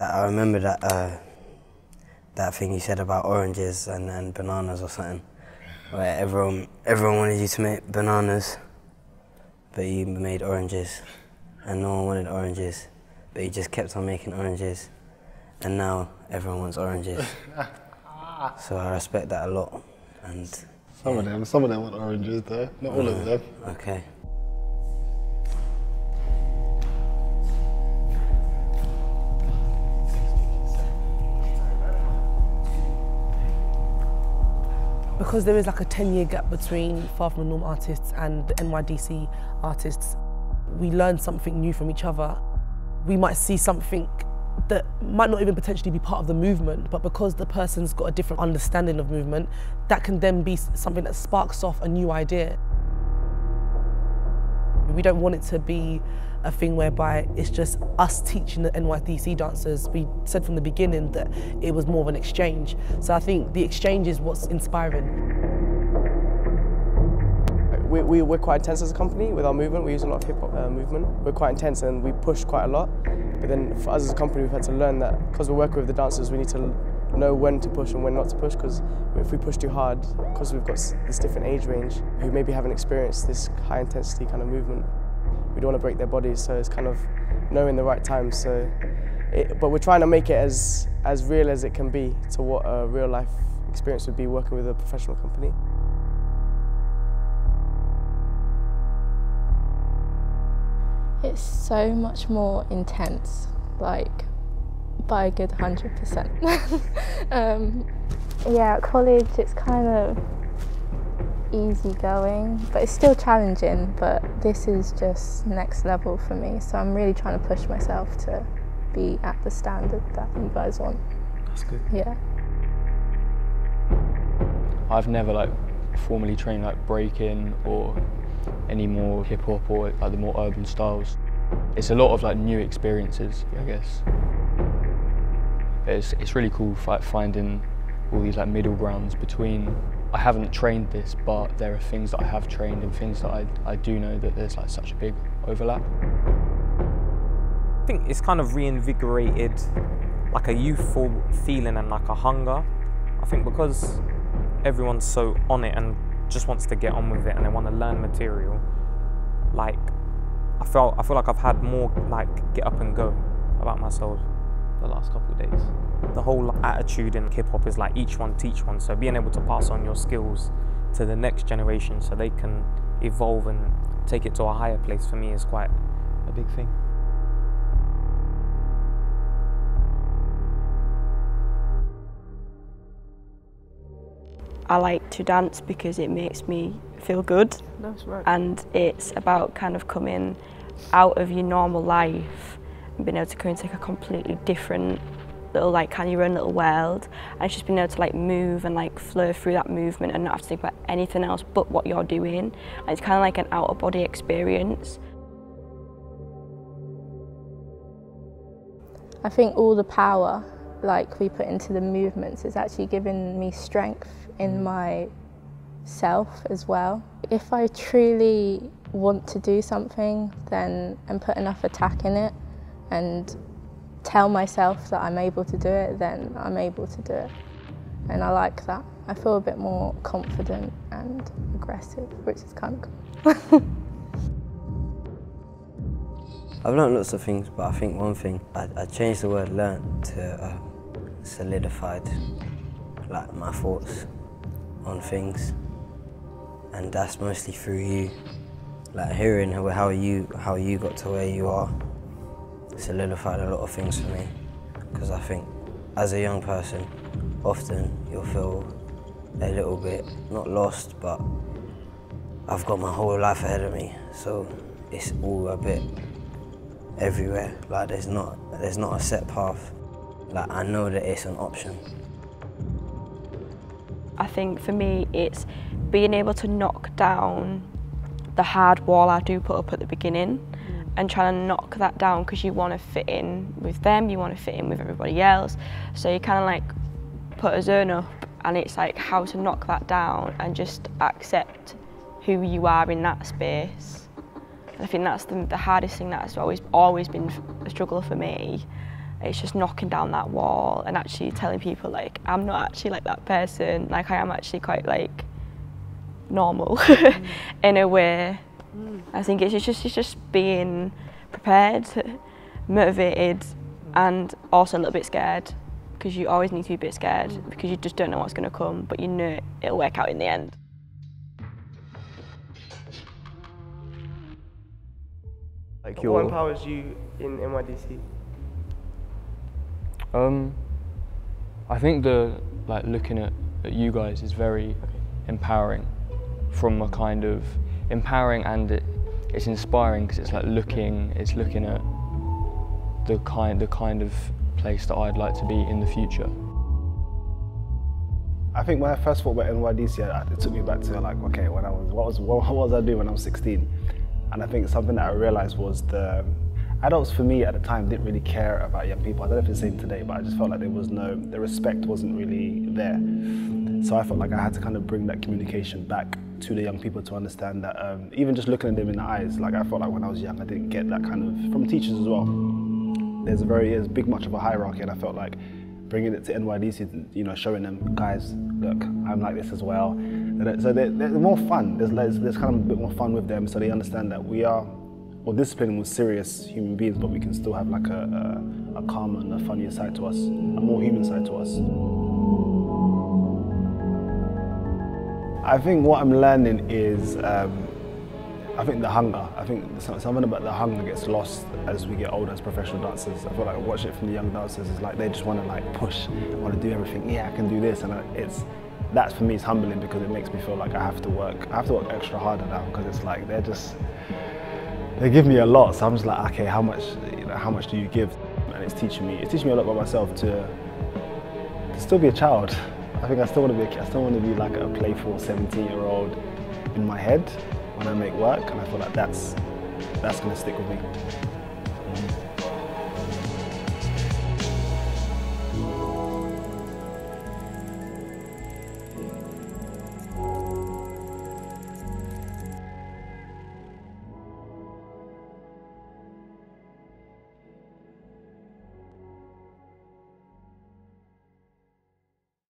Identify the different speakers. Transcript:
Speaker 1: I remember that uh, that thing you said about oranges and, and bananas or something, where everyone everyone wanted you to make bananas, but you made oranges, and no one wanted oranges, but you just kept on making oranges, and now everyone wants oranges. so I respect that a lot, and
Speaker 2: Some of them, some of them want oranges though, not all of them.
Speaker 1: okay.
Speaker 3: Because there is like a 10 year gap between Far From the Norm artists and the NYDC artists, we learn something new from each other. We might see something that might not even potentially be part of the movement, but because the person's got a different understanding of movement, that can then be something that sparks off a new idea. We don't want it to be a thing whereby it's just us teaching the NYDC dancers. We said from the beginning that it was more of an exchange. So I think the exchange is what's inspiring.
Speaker 4: We, we, we're quite intense as a company with our movement. We use a lot of hip hop uh, movement. We're quite intense and we push quite a lot. But then for us as a company, we've had to learn that because we're working with the dancers, we need to know when to push and when not to push. Because if we push too hard, because we've got this different age range, who maybe haven't experienced this high intensity kind of movement, we don't want to break their bodies. So it's kind of knowing the right time. So, it, but we're trying to make it as as real as it can be to what a real life experience would be working with a professional company.
Speaker 5: It's so much more intense, like by a good 100%. um, yeah, at college it's kind of easy going, but it's still challenging. But this is just next level for me, so I'm really trying to push myself to be at the standard that you guys want.
Speaker 6: That's good.
Speaker 5: Yeah.
Speaker 6: I've never like formally trained like breaking or any more hip hop or like the more urban styles. It's a lot of like new experiences, I guess. It's it's really cool finding all these like middle grounds between I haven't trained this but there are things that I have trained and things that I, I do know that there's like such a big overlap.
Speaker 7: I think it's kind of reinvigorated like a youthful feeling and like a hunger. I think because everyone's so on it and just wants to get on with it and they want to learn material, like I felt I feel like I've had more like get up and go about myself the last couple of days. The whole attitude in hip hop is like each one teach one. So being able to pass on your skills to the next generation so they can evolve and take it to a higher place for me is quite a big thing.
Speaker 8: I like to dance because it makes me feel good.
Speaker 3: That's right.
Speaker 8: And it's about kind of coming out of your normal life being able to go into like a completely different little like kind of your own little world and it's just being able to like move and like flow through that movement and not have to think about anything else but what you're doing. And it's kind of like an out of body experience.
Speaker 5: I think all the power like we put into the movements is actually giving me strength in mm. my self as well. If I truly want to do something then and put enough attack in it and tell myself that I'm able to do it, then I'm able to do it. And I like that. I feel a bit more confident and aggressive, which is kind of cool.
Speaker 1: I've learned lots of things, but I think one thing, I, I changed the word learnt to uh, solidified, like my thoughts on things. And that's mostly through you, like hearing how you how you got to where you are, solidified a lot of things for me. Because I think, as a young person, often you'll feel a little bit not lost, but I've got my whole life ahead of me, so it's all a bit everywhere. Like there's not there's not a set path. Like I know that it's an option.
Speaker 8: I think for me it's being able to knock down the hard wall I do put up at the beginning and trying to knock that down because you want to fit in with them, you want to fit in with everybody else. So you kind of like put a zone up and it's like how to knock that down and just accept who you are in that space. And I think that's the, the hardest thing that's always always been a struggle for me. It's just knocking down that wall and actually telling people like I'm not actually like that person. Like I am actually quite like normal in a way. I think it's just it's just being prepared, motivated, and also a little bit scared because you always need to be a bit scared because you just don't know what's going to come, but you know it'll work out in the end.
Speaker 4: Like what empowers you in NYDC?
Speaker 6: Um, I think the like looking at, at you guys is very empowering, from a kind of empowering and it, it's inspiring because it's like looking, it's looking at the kind the kind of place that I'd like to be in the future.
Speaker 2: I think when I first thought about NYDC, it took me back to like, okay, when I was, what was, what, was I doing when I was 16? And I think something that I realized was the adults for me at the time didn't really care about young people. I don't know if it's the same today, but I just felt like there was no, the respect wasn't really there. So I felt like I had to kind of bring that communication back to the young people to understand that um, even just looking at them in the eyes, like I felt like when I was young, I didn't get that kind of, from teachers as well. There's a very, there's big much of a hierarchy and I felt like bringing it to NYDC, you know, showing them, guys, look, I'm like this as well. So they're, they're more fun. There's, there's, there's kind of a bit more fun with them, so they understand that we are, well, disciplined with serious human beings, but we can still have like a, a, a and a funnier side to us, a more human side to us. I think what I'm learning is, um, I think the hunger. I think something about the hunger gets lost as we get older as professional dancers. I feel like I watch it from the young dancers. It's like they just want to like push, want to do everything. Yeah, I can do this, and it's that for me is humbling because it makes me feel like I have to work. I have to work extra harder now because it's like they're just they give me a lot. So I'm just like, okay, how much, you know, how much do you give? And it's teaching me. It's teaching me a lot about myself to, to still be a child. I think I still want to be. I still want to be like a playful 17-year-old in my head when I make work, and I feel like that's that's going to stick with me.